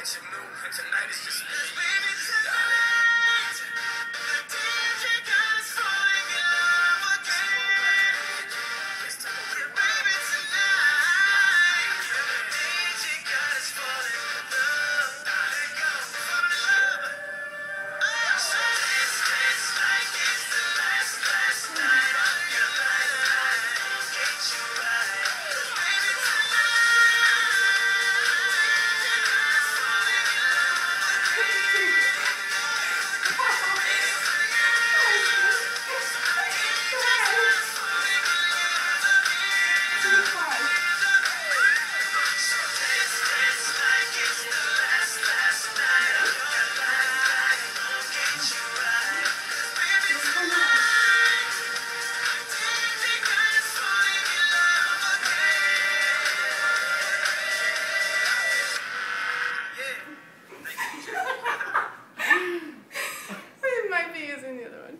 that you knew. And tonight is just. we might be using the other one.